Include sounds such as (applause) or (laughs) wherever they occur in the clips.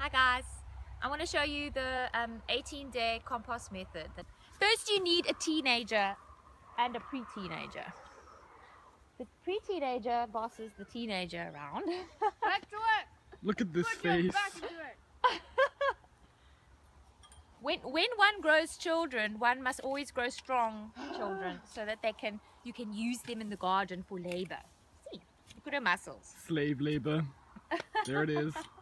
Hi guys, I want to show you the um, 18 day compost method. First you need a teenager and a pre-teenager. The pre-teenager bosses the teenager around. (laughs) Back to it. Look at this Put face. back into it. (laughs) when, when one grows children, one must always grow strong (gasps) children so that they can you can use them in the garden for labor. See, look at her muscles. Slave labor. There it is. (laughs)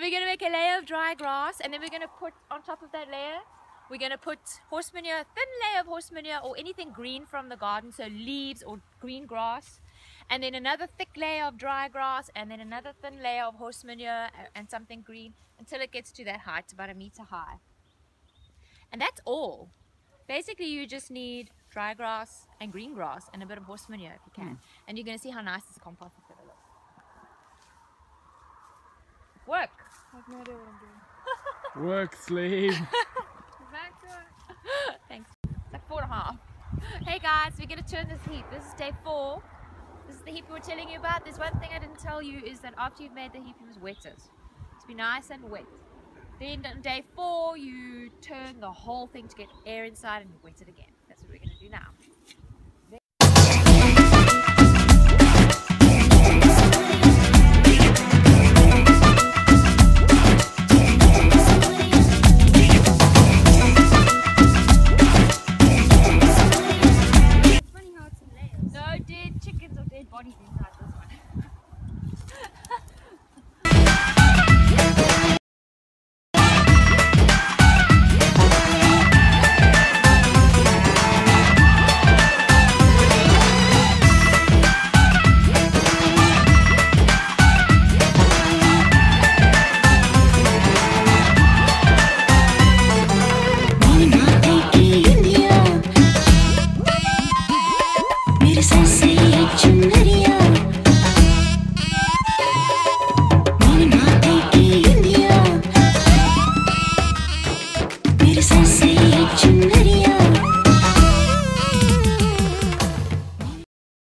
So we're going to make a layer of dry grass and then we're going to put on top of that layer, we're going to put horse manure, a thin layer of horse manure or anything green from the garden, so leaves or green grass. And then another thick layer of dry grass and then another thin layer of horse manure uh, and something green until it gets to that height, about a meter high. And that's all. Basically you just need dry grass and green grass and a bit of horse manure if you can. Hmm. And you're going to see how nice this compost is going to look. Work! I have no idea what I'm doing. (laughs) Work, slave. Back to it. Thanks. It's like four and a half. Hey guys, we're gonna turn this heap. This is day four. This is the heap we were telling you about. There's one thing I didn't tell you is that after you've made the heap, you must wet it. To be nice and wet. Then on day four, you turn the whole thing to get air inside and you wet it again. That's what we're gonna do now.